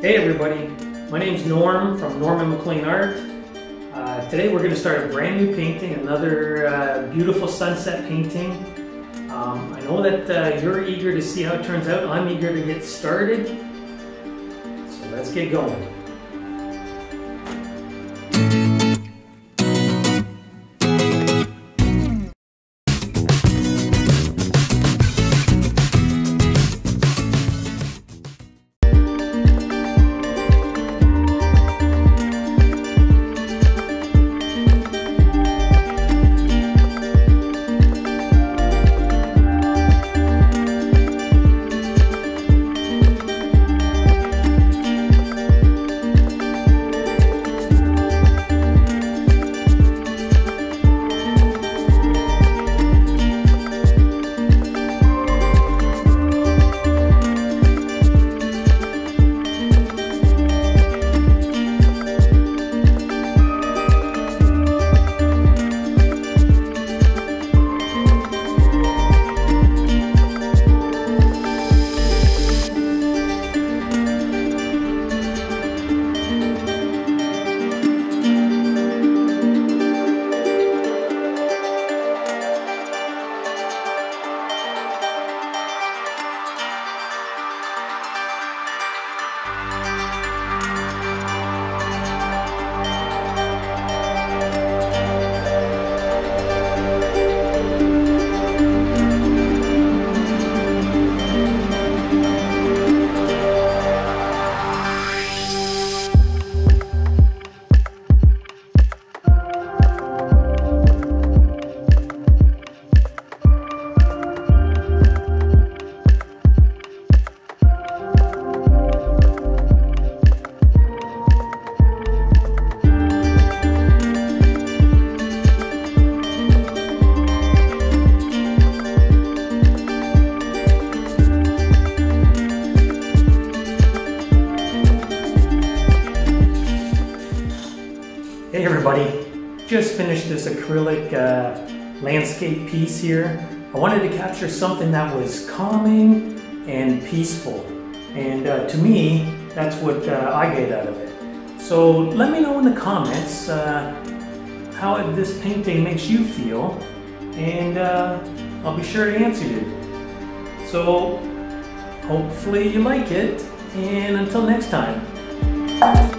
Hey everybody, my name's Norm from Norman McLean Art. Uh, today we're going to start a brand new painting, another uh, beautiful sunset painting. Um, I know that uh, you're eager to see how it turns out. I'm eager to get started. So let's get going. Hey everybody, just finished this acrylic uh, landscape piece here. I wanted to capture something that was calming and peaceful. And uh, to me, that's what uh, I get out of it. So let me know in the comments uh, how this painting makes you feel and uh, I'll be sure to answer you. So hopefully you like it and until next time.